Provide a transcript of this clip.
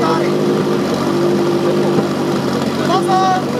ください。どうぞ